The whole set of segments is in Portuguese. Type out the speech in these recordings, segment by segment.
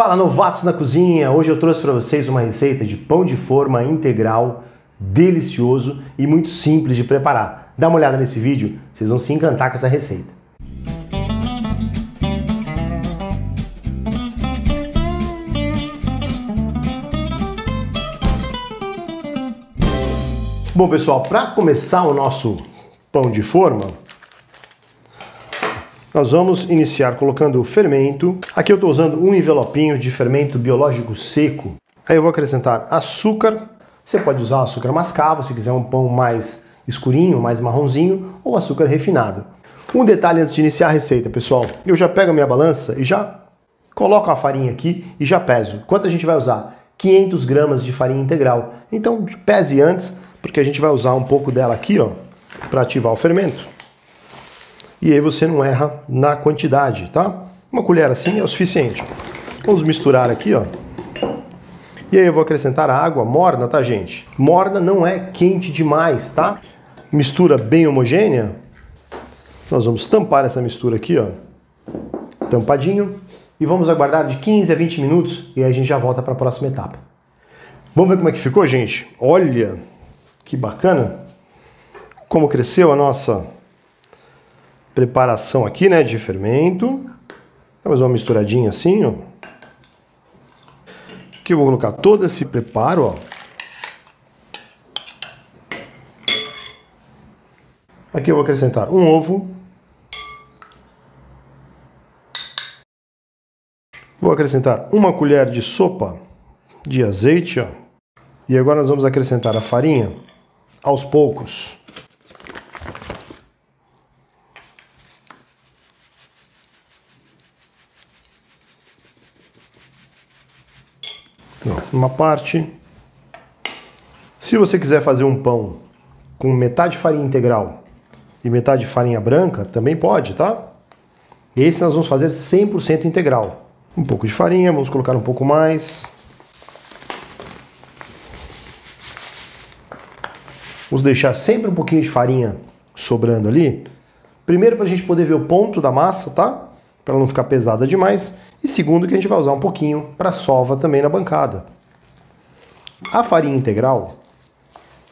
Fala novatos na cozinha! Hoje eu trouxe para vocês uma receita de pão de forma integral, delicioso e muito simples de preparar. Dá uma olhada nesse vídeo, vocês vão se encantar com essa receita. Bom pessoal, para começar o nosso pão de forma, nós vamos iniciar colocando o fermento. Aqui eu estou usando um envelopinho de fermento biológico seco. Aí eu vou acrescentar açúcar. Você pode usar açúcar mascavo, se quiser um pão mais escurinho, mais marronzinho, ou açúcar refinado. Um detalhe antes de iniciar a receita, pessoal. Eu já pego a minha balança e já coloco a farinha aqui e já peso. Quanto a gente vai usar? 500 gramas de farinha integral. Então pese antes, porque a gente vai usar um pouco dela aqui, ó, para ativar o fermento e aí você não erra na quantidade, tá? Uma colher assim é o suficiente. Vamos misturar aqui, ó. E aí eu vou acrescentar a água morna, tá, gente? Morna não é quente demais, tá? Mistura bem homogênea. Nós vamos tampar essa mistura aqui, ó. Tampadinho. E vamos aguardar de 15 a 20 minutos e aí a gente já volta para a próxima etapa. Vamos ver como é que ficou, gente? Olha, que bacana. Como cresceu a nossa preparação aqui, né, de fermento. Vamos uma misturadinha assim, ó. Aqui eu vou colocar todo esse preparo, ó. Aqui eu vou acrescentar um ovo. Vou acrescentar uma colher de sopa de azeite, ó. E agora nós vamos acrescentar a farinha aos poucos. Uma parte. Se você quiser fazer um pão com metade farinha integral e metade farinha branca, também pode, tá? Esse nós vamos fazer 100% integral. Um pouco de farinha, vamos colocar um pouco mais. Vamos deixar sempre um pouquinho de farinha sobrando ali. Primeiro para a gente poder ver o ponto da massa, tá? Para não ficar pesada demais. E segundo que a gente vai usar um pouquinho para sova também na bancada. A farinha integral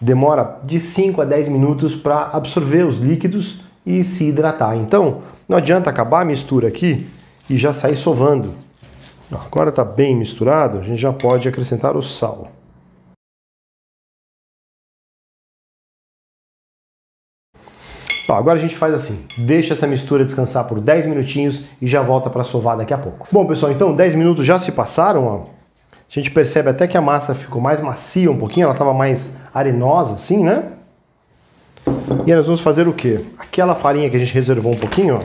demora de 5 a 10 minutos para absorver os líquidos e se hidratar. Então, não adianta acabar a mistura aqui e já sair sovando. Agora está bem misturado, a gente já pode acrescentar o sal. Agora a gente faz assim, deixa essa mistura descansar por 10 minutinhos e já volta para sovar daqui a pouco. Bom pessoal, então 10 minutos já se passaram, ó. A gente percebe até que a massa ficou mais macia um pouquinho, ela estava mais arenosa assim, né? E aí nós vamos fazer o quê? Aquela farinha que a gente reservou um pouquinho, ó.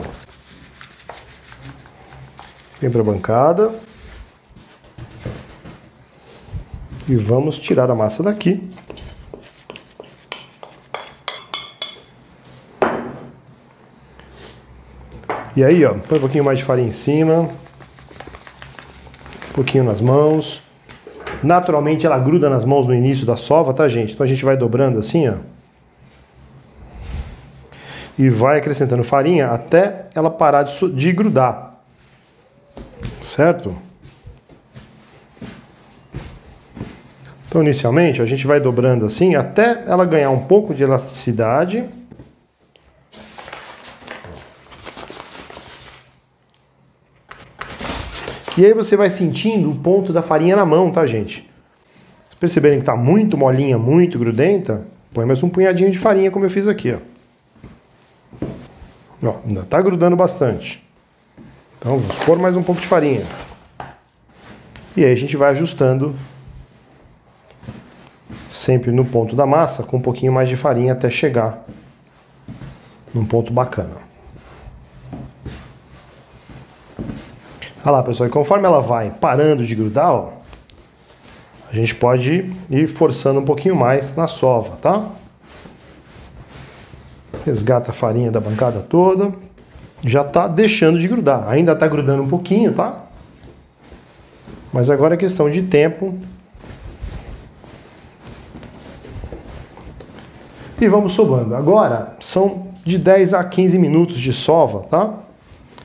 Vem para a bancada. E vamos tirar a massa daqui. E aí, ó, põe um pouquinho mais de farinha em cima. Um pouquinho nas mãos. Naturalmente ela gruda nas mãos no início da sova, tá, gente? Então a gente vai dobrando assim, ó. E vai acrescentando farinha até ela parar de, de grudar. Certo? Então, inicialmente, a gente vai dobrando assim até ela ganhar um pouco de elasticidade. E aí você vai sentindo o ponto da farinha na mão, tá, gente? Se perceberem que está muito molinha, muito grudenta, põe mais um punhadinho de farinha, como eu fiz aqui, ó. ó ainda está grudando bastante. Então, vamos pôr mais um pouco de farinha. E aí a gente vai ajustando sempre no ponto da massa, com um pouquinho mais de farinha até chegar num ponto bacana. Olha lá, pessoal, e conforme ela vai parando de grudar, ó, a gente pode ir forçando um pouquinho mais na sova, tá? Resgata a farinha da bancada toda. Já tá deixando de grudar. Ainda tá grudando um pouquinho, tá? Mas agora é questão de tempo. E vamos sovando. Agora são de 10 a 15 minutos de sova, tá?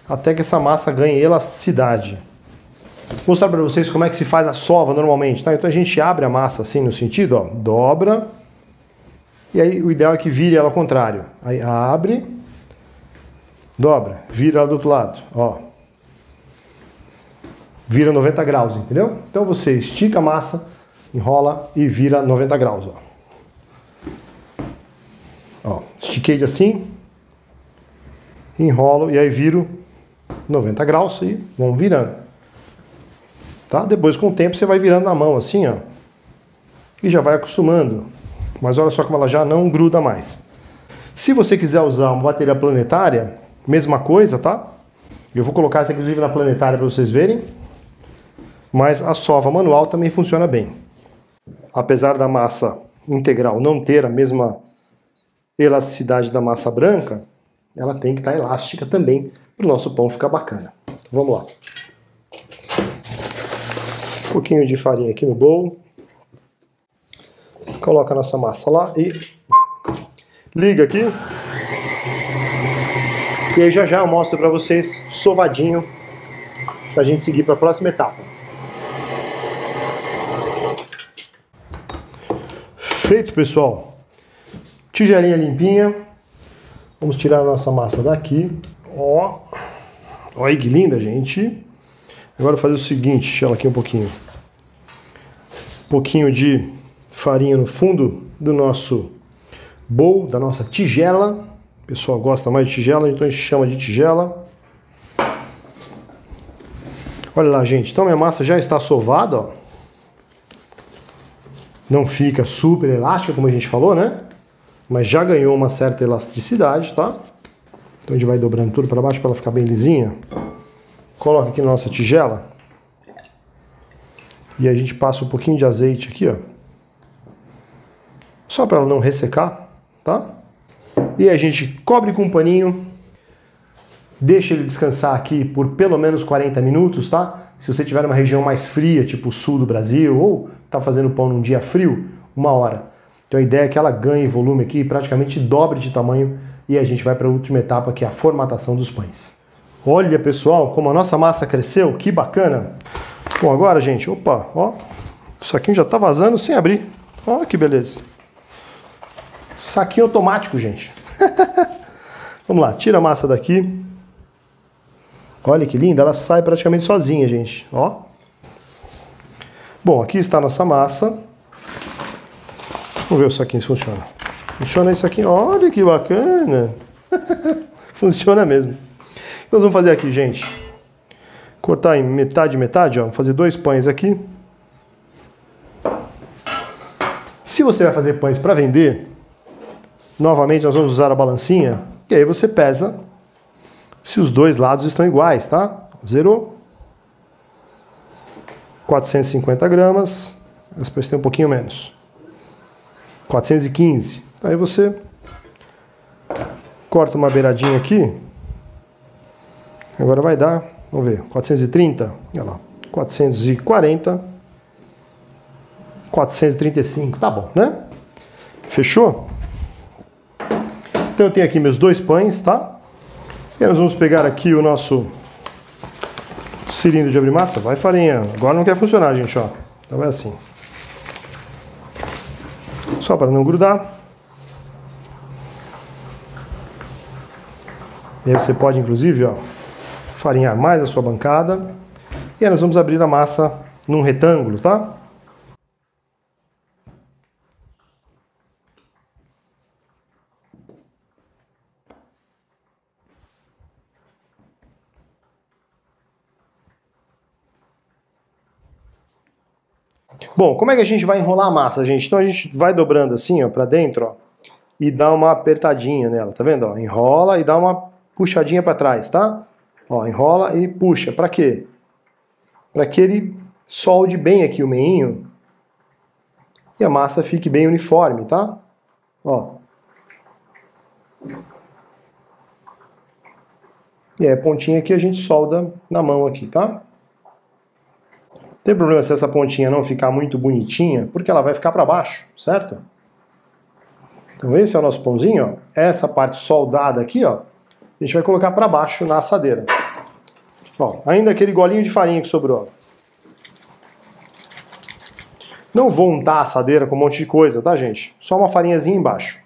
Até que essa massa ganhe elasticidade. mostrar para vocês como é que se faz a sova normalmente, tá? Então a gente abre a massa assim no sentido, ó, dobra, e aí o ideal é que vire ela ao contrário. Aí abre, dobra, vira ela do outro lado, ó. Vira 90 graus, entendeu? Então você estica a massa, enrola e vira 90 graus, ó. Ó, estiquei assim, enrolo e aí viro 90 graus e vão virando. Tá? Depois com o tempo você vai virando na mão assim, ó. E já vai acostumando. Mas olha só como ela já não gruda mais. Se você quiser usar uma bateria planetária, mesma coisa, tá? Eu vou colocar essa inclusive na planetária para vocês verem. Mas a sova manual também funciona bem. Apesar da massa integral não ter a mesma elasticidade da massa branca, ela tem que estar tá elástica também para o nosso pão ficar bacana. Vamos lá. Um pouquinho de farinha aqui no bowl. Coloca a nossa massa lá e liga aqui. E aí já já eu mostro para vocês sovadinho para a gente seguir para a próxima etapa. Feito, pessoal. Tigelinha limpinha. Vamos tirar a nossa massa daqui. Ó. Olha que linda, gente. Agora fazer o seguinte, deixa ela aqui um pouquinho. Um pouquinho de farinha no fundo do nosso bowl, da nossa tigela. O pessoal gosta mais de tigela, então a gente chama de tigela. Olha lá, gente. Então minha massa já está sovada, ó. Não fica super elástica, como a gente falou, né? Mas já ganhou uma certa elasticidade, tá? Então a gente vai dobrando tudo para baixo para ela ficar bem lisinha. Coloca aqui na nossa tigela. E a gente passa um pouquinho de azeite aqui, ó. Só para ela não ressecar, tá? E a gente cobre com um paninho. Deixa ele descansar aqui por pelo menos 40 minutos, tá? Se você tiver uma região mais fria, tipo o sul do Brasil, ou está fazendo pão num dia frio, uma hora. Então a ideia é que ela ganhe volume aqui, praticamente dobre de tamanho, e a gente vai para a última etapa, que é a formatação dos pães. Olha, pessoal, como a nossa massa cresceu, que bacana. Bom, agora, gente, opa, ó, o saquinho já está vazando sem abrir. Ó, que beleza. Saquinho automático, gente. Vamos lá, tira a massa daqui. Olha que linda, ela sai praticamente sozinha, gente. Ó. Bom, aqui está a nossa massa. Vamos ver o saquinho se funciona. Funciona isso aqui. Olha que bacana. funciona mesmo. Nós vamos fazer aqui, gente. Cortar em metade, metade, ó. Vamos fazer dois pães aqui. Se você vai fazer pães para vender, novamente nós vamos usar a balancinha. E aí você pesa se os dois lados estão iguais, tá? Zerou. 450 gramas. Essa parece ter um pouquinho menos. 415. Aí você corta uma beiradinha aqui. Agora vai dar, vamos ver, 430, olha lá, 440, 435, tá bom, né? Fechou? Então eu tenho aqui meus dois pães, tá? E nós vamos pegar aqui o nosso cilindro de abrir massa. Vai farinha. Agora não quer funcionar, gente, ó. Então é assim. Só para não grudar. E aí você pode, inclusive, ó, farinhar mais a sua bancada. E aí nós vamos abrir a massa num retângulo, tá? Bom, como é que a gente vai enrolar a massa, gente? Então a gente vai dobrando assim, ó, para dentro, ó, e dá uma apertadinha nela, tá vendo? Ó, enrola e dá uma puxadinha para trás, tá? Ó, enrola e puxa. Para quê? Para que ele solde bem aqui o meinho e a massa fique bem uniforme, tá? Ó. E aí a pontinha aqui a gente solda na mão aqui, tá? Tem problema se essa pontinha não ficar muito bonitinha, porque ela vai ficar para baixo, certo? Então esse é o nosso pãozinho, ó. Essa parte soldada aqui, ó, a gente vai colocar para baixo na assadeira. Ó, ainda aquele golinho de farinha que sobrou. Não vou untar a assadeira com um monte de coisa, tá, gente? Só uma farinhazinha embaixo.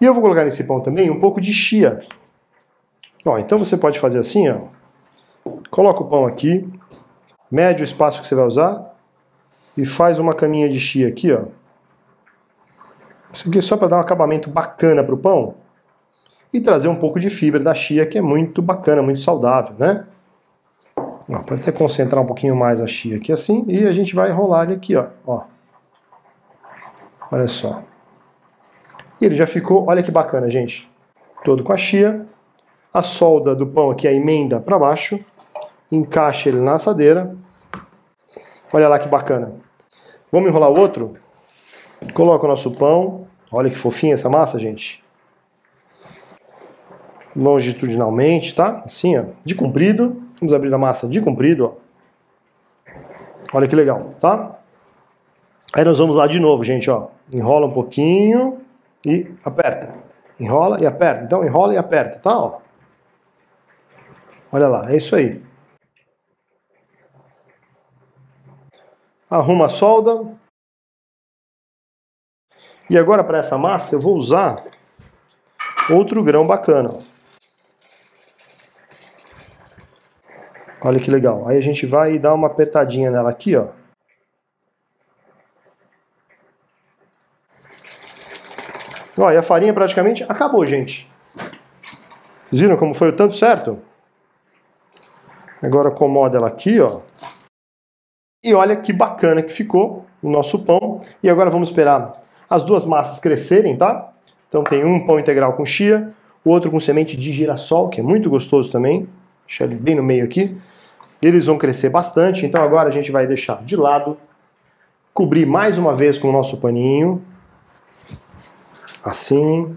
E eu vou colocar nesse pão também um pouco de chia. Ó, então você pode fazer assim, ó. Coloca o pão aqui, mede o espaço que você vai usar e faz uma caminha de chia aqui, ó. Isso aqui é só para dar um acabamento bacana para o pão e trazer um pouco de fibra da chia, que é muito bacana, muito saudável, né? Ó, pode até concentrar um pouquinho mais a chia aqui assim, e a gente vai enrolar ele aqui, ó. ó. Olha só. E ele já ficou, olha que bacana, gente. Todo com a chia. A solda do pão aqui, a emenda para baixo. Encaixa ele na assadeira. Olha lá que bacana. Vamos enrolar o outro? Coloca o nosso pão. Olha que fofinha essa massa, gente. Longitudinalmente, tá? Assim, ó. De comprido. Vamos abrir a massa de comprido, ó. Olha que legal, tá? Aí nós vamos lá de novo, gente, ó. Enrola um pouquinho e aperta. Enrola e aperta. Então enrola e aperta, tá? Ó. Olha lá, é isso aí. Arruma a solda. E agora para essa massa eu vou usar outro grão bacana. Olha que legal. Aí a gente vai dar uma apertadinha nela aqui, ó. Ó, e a farinha praticamente acabou, gente. Vocês viram como foi o tanto certo? Agora acomoda ela aqui, ó. E olha que bacana que ficou o nosso pão. E agora vamos esperar as duas massas crescerem, tá? Então tem um pão integral com chia, o outro com semente de girassol, que é muito gostoso também. Deixa ele bem no meio aqui. Eles vão crescer bastante, então agora a gente vai deixar de lado, cobrir mais uma vez com o nosso paninho, assim,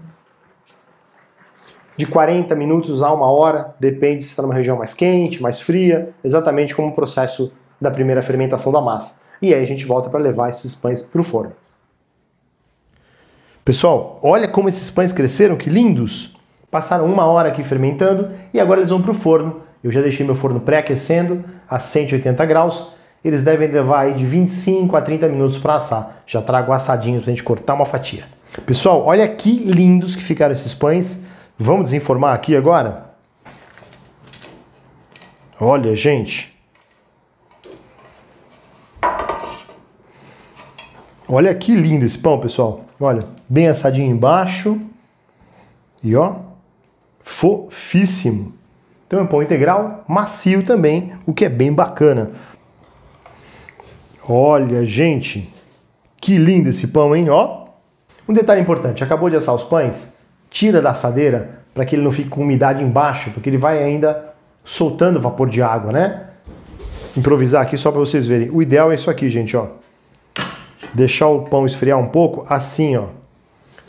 de 40 minutos a uma hora, depende se está numa região mais quente, mais fria, exatamente como o processo da primeira fermentação da massa. E aí a gente volta para levar esses pães para o forno. Pessoal, olha como esses pães cresceram, que lindos! Passaram uma hora aqui fermentando e agora eles vão para o forno. Eu já deixei meu forno pré-aquecendo a 180 graus. Eles devem levar aí de 25 a 30 minutos para assar. Já trago assadinho para a gente cortar uma fatia. Pessoal, olha que lindos que ficaram esses pães. Vamos desenformar aqui agora? Olha, gente. Olha que lindo esse pão, pessoal. Olha, bem assadinho embaixo. E ó, fofíssimo. Então é um pão integral, macio também, o que é bem bacana. Olha, gente, que lindo esse pão, hein? Ó. Um detalhe importante, acabou de assar os pães, tira da assadeira para que ele não fique com umidade embaixo, porque ele vai ainda soltando vapor de água, né? Improvisar aqui só para vocês verem. O ideal é isso aqui, gente, ó. Deixar o pão esfriar um pouco, assim, ó.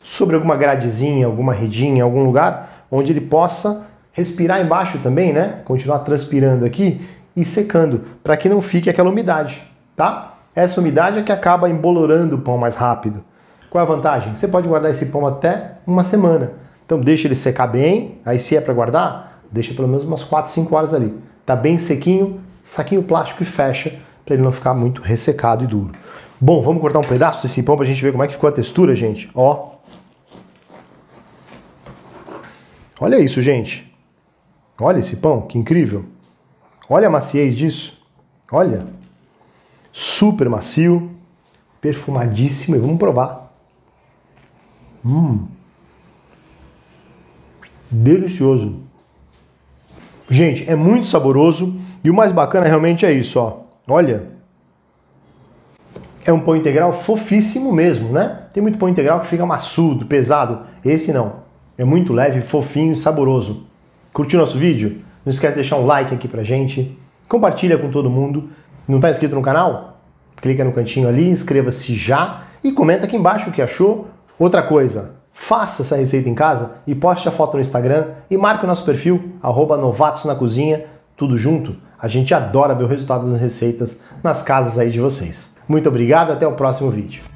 Sobre alguma gradezinha, alguma redinha, algum lugar onde ele possa respirar embaixo também, né? Continuar transpirando aqui e secando, para que não fique aquela umidade, tá? Essa umidade é que acaba embolorando o pão mais rápido. Qual é a vantagem? Você pode guardar esse pão até uma semana. Então deixa ele secar bem, aí se é para guardar, deixa pelo menos umas 4, 5 horas ali. Tá bem sequinho, saquinho plástico e fecha para ele não ficar muito ressecado e duro. Bom, vamos cortar um pedaço desse pão para a gente ver como é que ficou a textura, gente. Ó. Olha isso, gente. Olha esse pão, que incrível. Olha a maciez disso. Olha. Super macio, perfumadíssimo. E vamos provar. Hum. Delicioso. Gente, é muito saboroso. E o mais bacana realmente é isso, ó. Olha. É um pão integral fofíssimo mesmo, né? Tem muito pão integral que fica maçudo, pesado. Esse não. É muito leve, fofinho e saboroso. Curtiu nosso vídeo? Não esquece de deixar um like aqui pra gente. Compartilha com todo mundo. Não está inscrito no canal? Clica no cantinho ali, inscreva-se já e comenta aqui embaixo o que achou. Outra coisa, faça essa receita em casa e poste a foto no Instagram e marque o nosso perfil, arroba novatos na cozinha, tudo junto. A gente adora ver o resultado das receitas nas casas aí de vocês. Muito obrigado, até o próximo vídeo.